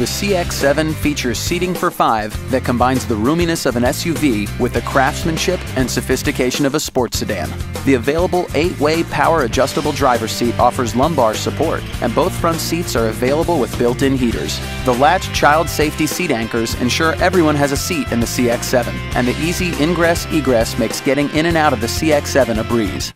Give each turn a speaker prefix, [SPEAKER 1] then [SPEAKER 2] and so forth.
[SPEAKER 1] The CX7 features seating for five that combines the roominess of an SUV with the craftsmanship and sophistication of a sports sedan. The available eight-way power adjustable driver's seat offers lumbar support, and both front seats are available with built-in heaters. The latch child safety seat anchors ensure everyone has a seat in the CX7, and the easy ingress-egress makes getting in and out of the CX7 a breeze.